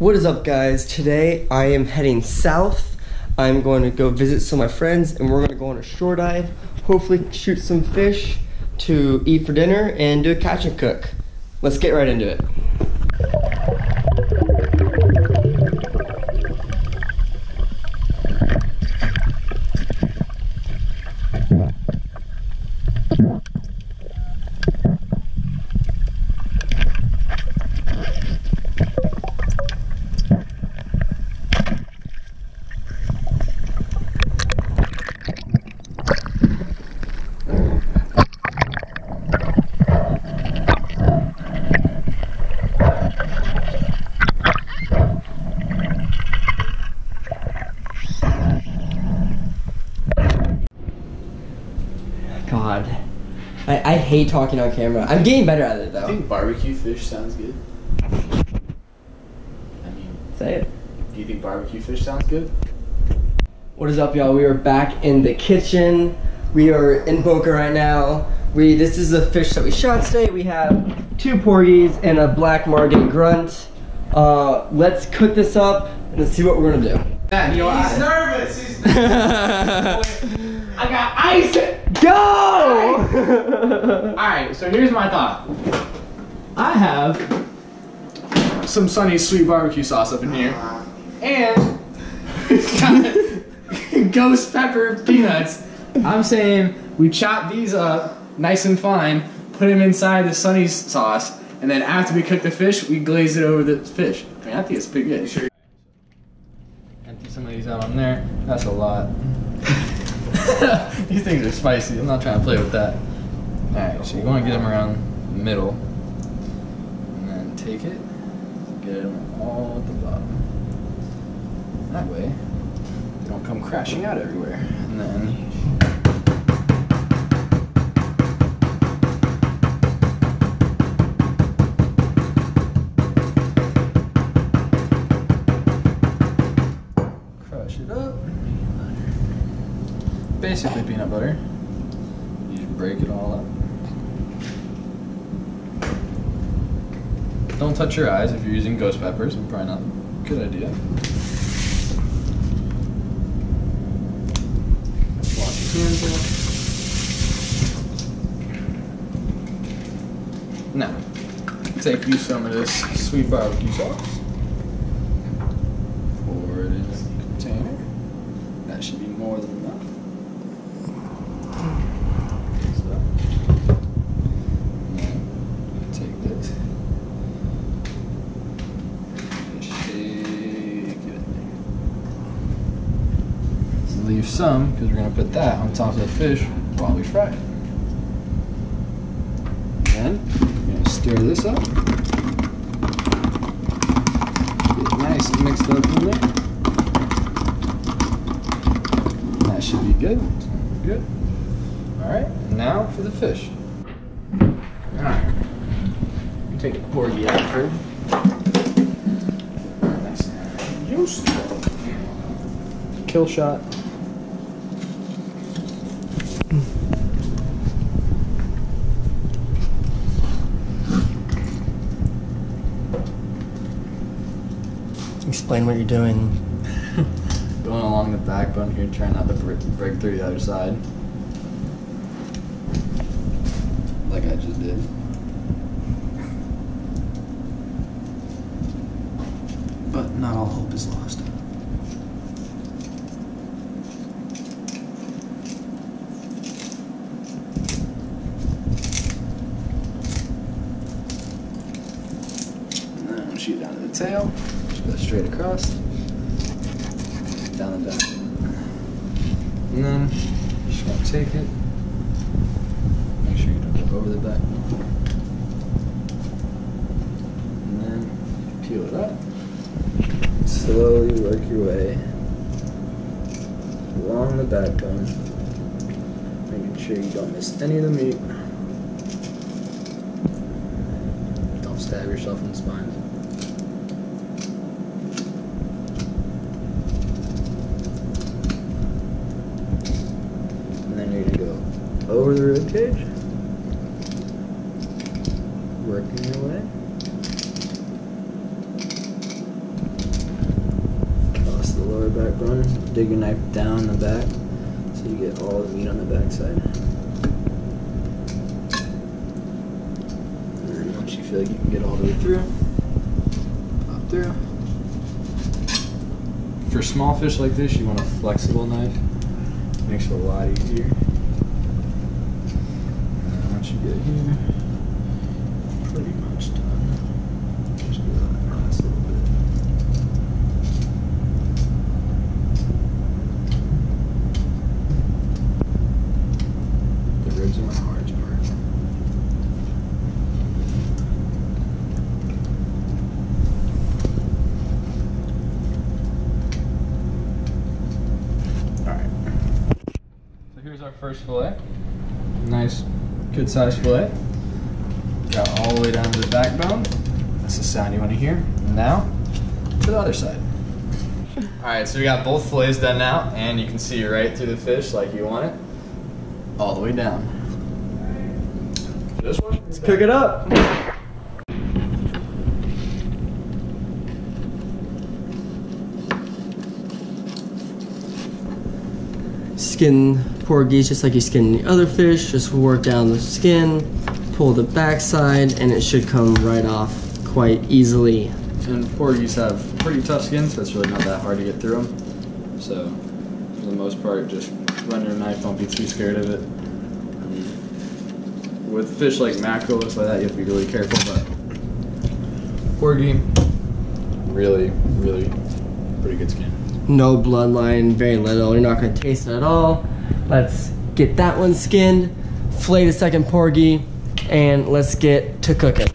What is up, guys? Today I am heading south. I'm going to go visit some of my friends and we're going to go on a shore dive, hopefully shoot some fish to eat for dinner and do a catch and cook. Let's get right into it. Hate talking on camera. I'm getting better at it though. I though. think barbecue fish sounds good. I mean, Say it. do you think barbecue fish sounds good? What is up, y'all? We are back in the kitchen. We are in Boca right now. We this is the fish that we shot today. We have two porgies and a black margate grunt. Uh, let's cook this up and let's see what we're gonna do. Man, you know, He's I, nervous. He's Go! I got ice. Alright, so here's my thought. I have some Sonny sweet barbecue sauce up in here. And it's got ghost pepper peanuts. I'm saying we chop these up nice and fine, put them inside the Sonny sauce, and then after we cook the fish, we glaze it over the fish. I mean, I think it's pretty good. Sure. Empty some of these out on there. That's a lot. These things are spicy. I'm not trying to play with that. Alright, so you want to get them around the middle. And then take it, get them all at the bottom. That way, they don't come crashing out everywhere. And then. Butter. You just break it all up. Don't touch your eyes if you're using ghost peppers. Probably not a good idea. Wash your hands off. Now, take you some of this sweet barbecue sauce. Pour it in the container. That should be more than enough. So, now, take this. and Shake it. So leave some because we're gonna put that on top of the fish while we fry it. Then we're gonna stir this up. Get nice mixed up in there. That should be good. Good. Alright, now for the fish. Alright. Take a porgy out first. Nice and juicy. Kill shot. Explain what you're doing. Going along the backbone here, trying not to break, break through the other side. Like I just did. But not all hope is lost. And then we'll shoot down to the tail. Just go straight across. Down the back. And then just gonna take it. Make sure you don't go over the back. And then peel it up. Slowly work your way along the backbone. Making sure you don't miss any of the meat. Don't stab yourself in the spine. And then you're gonna go over the rib cage. Working your way. Cross the lower back bone. Dig your knife down the back so you get all the meat on the back side. Once you feel like you can get all the way through, pop through. For small fish like this, you want a flexible knife. Makes it a lot easier. And once you get here, pretty much done. Just go across a little bit. The ribs are my hardest part. Alright. So here's our first fillet. Nice, good size fillet. Got all the way down to the backbone. That's the sound you want to hear. Now, to the other side. Alright, so we got both fillets done now, and you can see right through the fish like you want it. All the way down. This one? Let's cook it up. Skin porgies just like you skin the other fish. Just work down the skin, pull the backside, and it should come right off quite easily. And porgies have pretty tough skin, so it's really not that hard to get through them. So, for the most part, just run your knife. Don't be too scared of it. Um, With fish like mackerel, stuff like that, you have to be really careful. But porgy, really, really pretty good skin. No bloodline, very little. You're not gonna taste it at all. Let's get that one skinned, flay the second porgy, and let's get to cooking.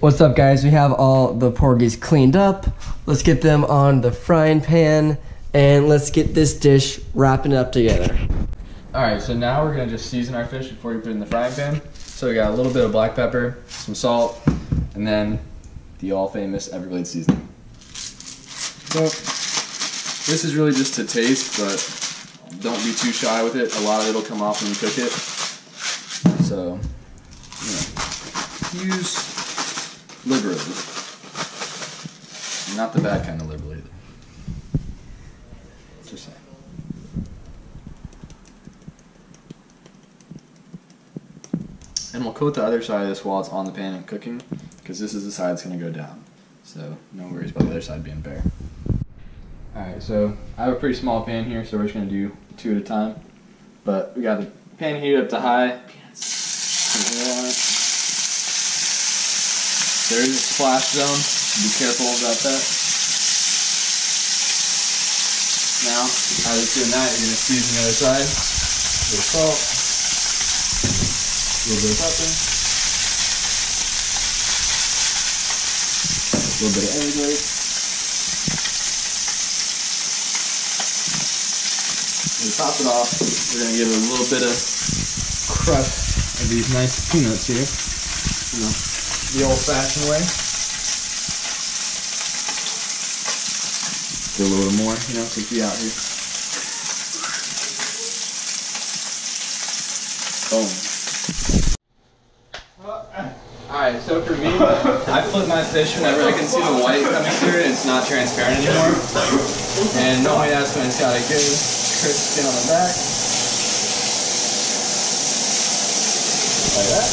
What's up, guys? We have all the porgies cleaned up. Let's get them on the frying pan, and let's get this dish wrapping up together. All right, so now we're gonna just season our fish before we put it in the frying pan. So we got a little bit of black pepper, some salt, and then the all famous Everglades seasoning. So this is really just to taste, but don't be too shy with it. A lot of it'll come off when you cook it. So, use liberally. Not the bad kind of liberally. Just saying. And we'll coat the other side of this while it's on the pan and cooking, because this is the side that's going to go down. So no worries about the other side being bare. Alright, so I have a pretty small pan here, so we're just going to do two at a time. But we got the pan heated up to high. On. There is a splash zone. Be careful about that. Now, as it's doing that, you're going to season the other side. A little salt. A little bit of pepper. A little bit of Everglades. And to top it off, we're gonna give it a little bit of crust of these nice peanuts here. You know, the old-fashioned way. Do a little more, you know, take you out here. Boom. Alright, so for me, I flip my fish whenever I can see the white coming through and it's not transparent anymore. And normally that's when it's got a good crisp skin on the back. Like that.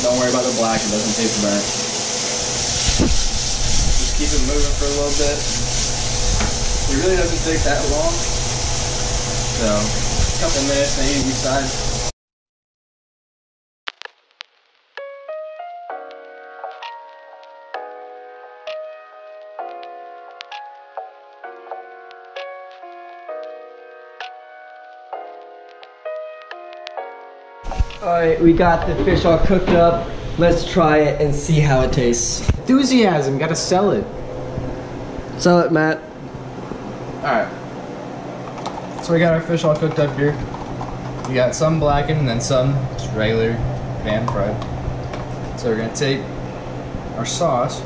Don't worry about the black, it doesn't taste burnt. Just keep it moving for a little bit. It really doesn't take that long. So, a couple minutes on each. Alright, we got the fish all cooked up. Let's try it and see how it tastes. Enthusiasm, gotta sell it. Sell it, Matt. Alright. So we got our fish all cooked up here. We got some blackened and then some just regular pan fried. So we're gonna take our sauce,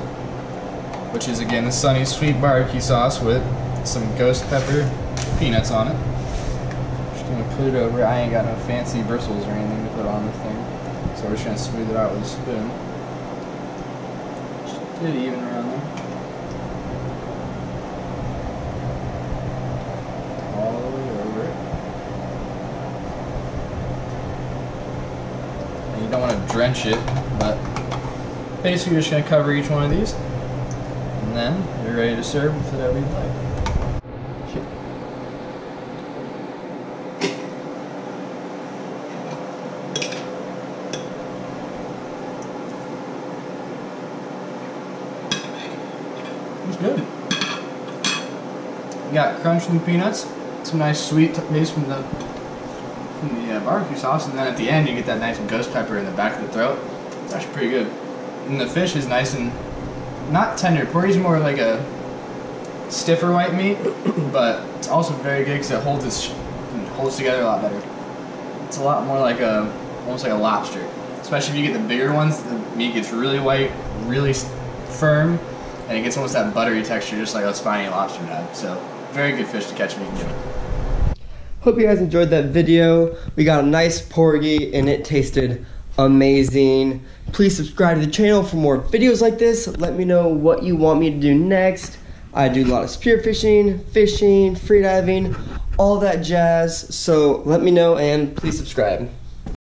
which is again the Sonny Sweet Barbecue sauce with some ghost pepper peanuts on it can we put it over? I ain't got no fancy bristles or anything to put on this thing. So we're just going to smooth it out with a spoon. Just do it even around there. All the way over you don't want to drench it, but basically you're just going to cover each one of these. And then you're ready to serve with whatever you'd like. Good. You got crunch from the peanuts, some nice sweet taste from the from the uh, barbecue sauce, and then at the end you get that nice ghost pepper in the back of the throat. It's actually pretty good. And the fish is nice and not tender. Porgy's more like a stiffer white meat, but it's also very good because it holds its it holds together a lot better. It's a lot more like a almost like a lobster. Especially if you get the bigger ones, the meat gets really white, really firm, and it gets almost that buttery texture, just like a spiny lobster had. So, very good fish to catch meat and Hope you guys enjoyed that video. We got a nice porgy and it tasted amazing. Please subscribe to the channel for more videos like this. Let me know what you want me to do next. I do a lot of spearfishing, fishing, freediving, all that jazz. So let me know and please subscribe.